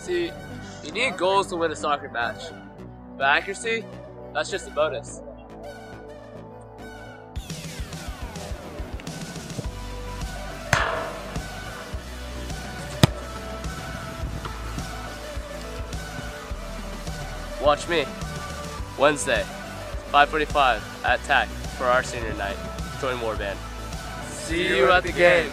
See, you need goals to win a soccer match. But accuracy, that's just a bonus. Watch me. Wednesday, 5:45 at TAC for our senior night. Join Warband. See you at the game.